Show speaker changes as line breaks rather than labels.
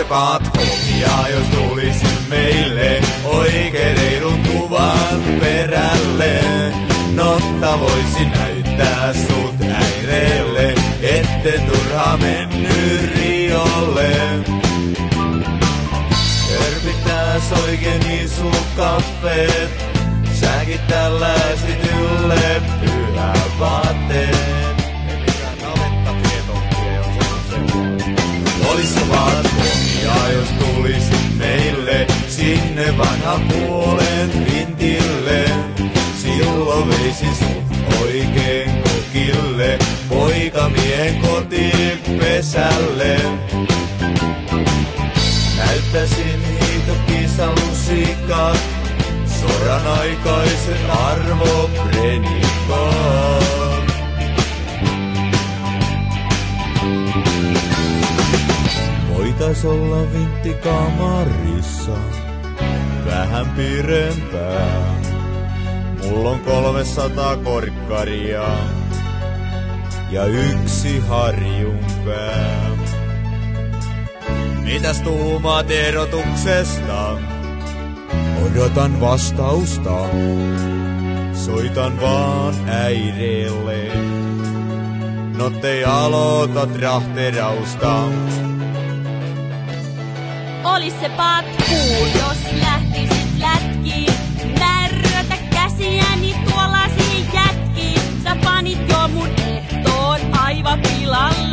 Olisikoat hommia, jos tulisin meille oikein reilun kuvan perälle? Notta voisi näyttää sut äireille, ette turha mennyt Riolle. Törpittäis oikein isut kaffeet, säkin tällaisit ylle pyhä vaatteet. Olis vaan omia, jos tulisit meille sinne vanhan puolen vintille. Silloin veisin sut oikein kokille, poikamiehen kotiin pesälle. Näyttäisin hiihtokisalusikat, sodan aikaiset arvoprenikot. Voitais olla vintti kamarissa, vähän pirempää. Mulla on 300 korkkaria ja yksi harjunpää. Mitäs tuumaat erotuksesta? Odotan vastausta. Soitan vaan äireelle. No te aloita trahterausta.
Olis se patkuu, jos lähtisit lätkiin. Märrötä käsiäni tuollaisiin jätkiin. Sä panit jo mun ehtoon aivan pilalle.